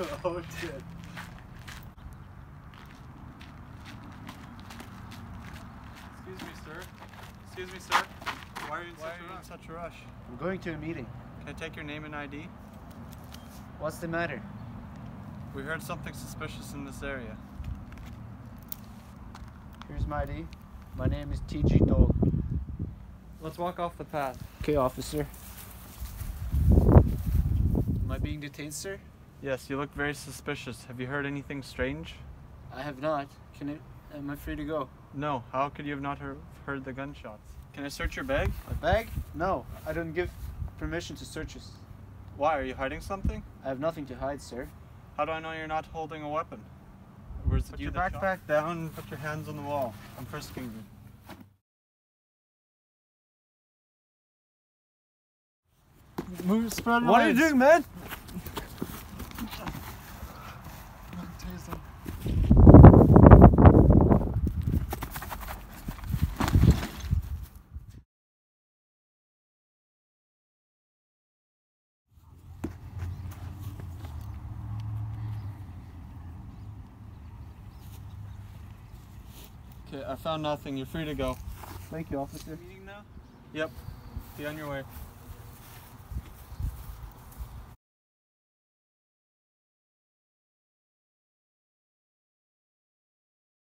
oh shit. Excuse me, sir. Excuse me, sir. Why are you in Why such are a you rush? in such a rush? I'm going to a meeting. Can I take your name and ID? What's the matter? We heard something suspicious in this area. Here's my ID. My name is T.G. Dole. Let's walk off the path. Okay, officer. Am I being detained, sir? Yes, you look very suspicious. Have you heard anything strange? I have not. Can it? Am I free to go? No. How could you have not heard, heard the gunshots? Can I search your bag? My bag? No, I don't give permission to search us. Why? Are you hiding something? I have nothing to hide, sir. How do I know you're not holding a weapon? Where's Put you your that shot? backpack down and put your hands on the wall. I'm frisking you. Move, spread your What are you doing, man? Okay, I found nothing. You're free to go. Thank you, officer. Meeting now? Yep. Be on your way.